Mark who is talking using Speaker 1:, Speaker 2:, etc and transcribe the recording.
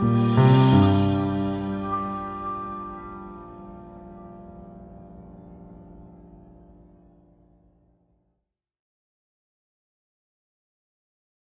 Speaker 1: Bye.